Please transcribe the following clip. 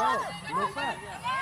Não, não faz.